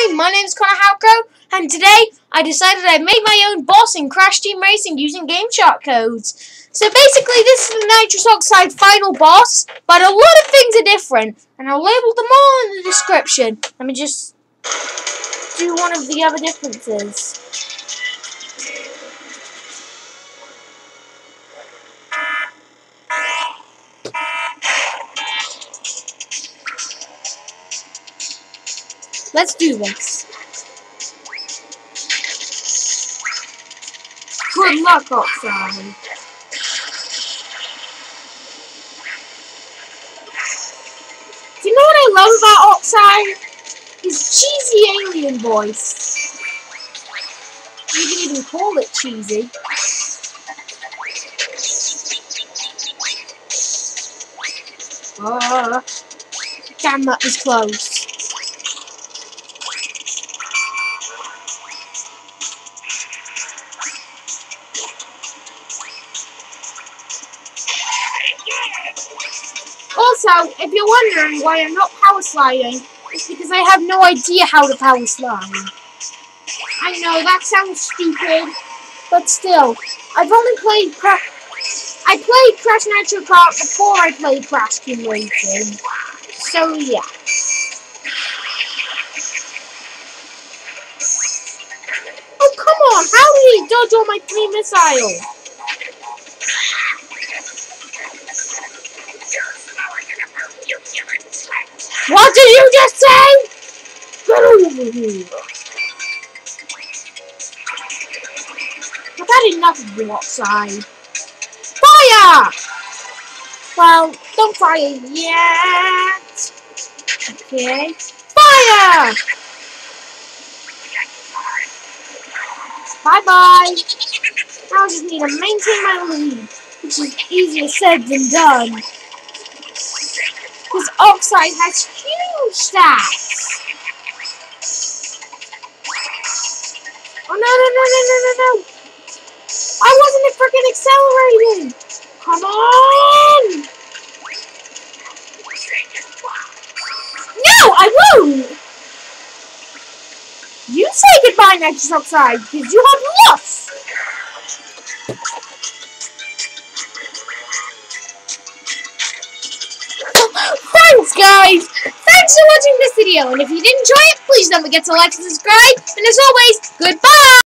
everybody, my name is Connor Halco, and today I decided I'd made my own boss in Crash Team Racing using GameShark codes. So basically this is the nitrous oxide final boss, but a lot of things are different, and I'll label them all in the description. Let me just do one of the other differences. Let's do this. Good luck, Oxide. Do you know what I love about Oxide? His cheesy alien voice. You can even call it cheesy. Uh, damn, that was close. Also, if you're wondering why I'm not power sliding, it's because I have no idea how to power slide. I know, that sounds stupid, but still, I've only played Crash... I played Crash Nitro Kart before I played Crash Team Racing. So, yeah. Oh, come on! How did he dodge all my three missiles? What did you just say? Get over here. I've had enough of you Oxide. Fire! Well, don't fire yet. Okay. Fire! Bye-bye. Now I just need to maintain my lead, which is easier said than done. Because Oxide has huge stats. Oh no no no no no no no! I wasn't freaking accelerating! Come on! No, I won't! You say goodbye, Nitrous Oxide, because you have lost! Guys! Thanks for watching this video, and if you did enjoy it, please don't forget to like and subscribe, and as always, goodbye!